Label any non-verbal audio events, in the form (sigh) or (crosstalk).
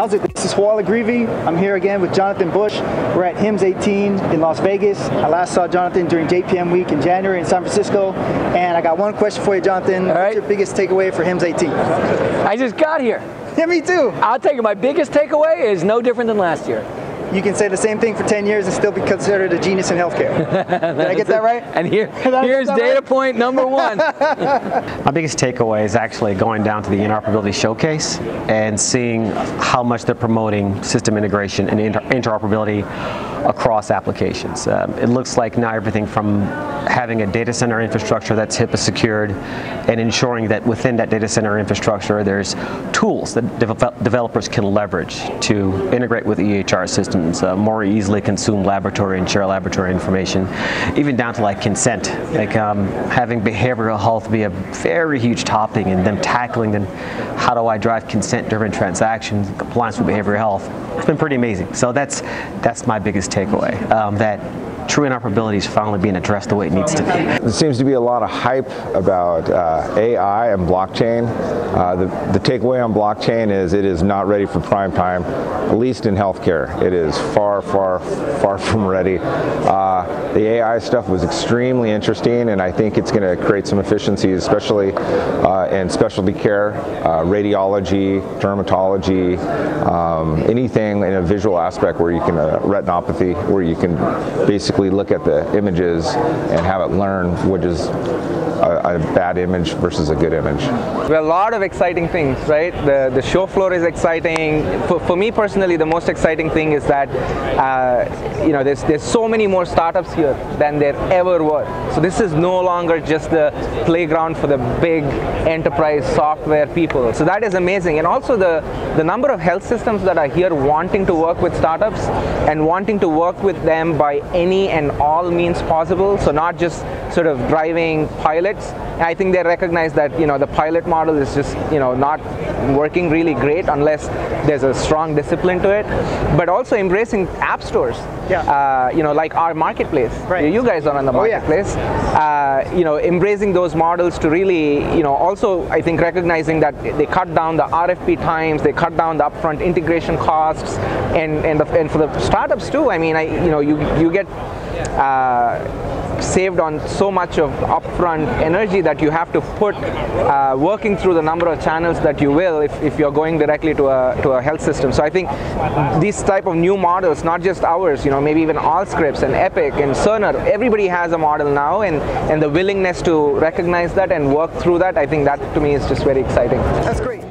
How's it? This is Hoala Greevy. I'm here again with Jonathan Bush. We're at HIMSS 18 in Las Vegas. I last saw Jonathan during JPM week in January in San Francisco. And I got one question for you, Jonathan. All right. What's your biggest takeaway for HIMSS 18? I just got here. (laughs) Yeah, me too. I'll tell you, my biggest takeaway is no different than last year. You can say the same thing for 10 years and still be considered a genius in healthcare. (laughs) (laughs) Did I get that right? And here, here's data right? point number one. (laughs) My biggest takeaway is actually going down to the interoperability showcase and seeing how much they're promoting system integration and inter- interoperability across applications. Um, it looks like now everything from having a data center infrastructure that's HIPAA secured and ensuring that within that data center infrastructure there's tools that devel- developers can leverage to integrate with EHR systems, uh, more easily consume laboratory and share laboratory information, even down to like consent, like um, having behavioral health be a very huge topic and them tackling then how do I drive consent driven transactions, compliance with behavioral health. It's been pretty amazing. So that's that's my biggest takeaway. Um, that true interoperability is finally being addressed the way it needs to be. There seems to be a lot of hype about uh, AI and blockchain. Uh, the, the takeaway on blockchain is it is not ready for prime time, at least in healthcare. It is far, far, far (laughs) from ready. Uh, the AI stuff was extremely interesting, and I think it's going to create some efficiencies, especially uh, in specialty care, uh, radiology, dermatology, um, anything in a visual aspect where you can, uh, retinopathy, where you can basically look at the images and have it learn which is a, bad image versus a good image. Well, a lot of exciting things, right? The the show floor is exciting. For, for me personally, the most exciting thing is that uh, you know there's there's so many more startups here than there ever were. So this is no longer just the playground for the big enterprise software people. So that is amazing, and also the the number of health systems that are here wanting to work with startups and wanting to work with them by any and all means possible. So not just sort of driving pilots. I think they recognize that you know the pilot model is just you know not working really great unless there's a strong discipline to it. But also embracing app stores. Yeah. Uh, you know, like our marketplace. Right. You guys are on the Oh, yeah. marketplace. Uh, you know, embracing those models to really you know also I think recognizing that they cut down the RFP times, they cut down the upfront integration costs, and and the, and for the startups too. I mean, I you know you you get. Uh, saved on so much of upfront energy that you have to put uh, working through the number of channels that you will if, if you're going directly to a, to a health system. So I think these type of new models, not just ours, you know, maybe even Allscripts and Epic and Cerner, everybody has a model now and, and the willingness to recognize that and work through that, I think that to me is just very exciting. That's great.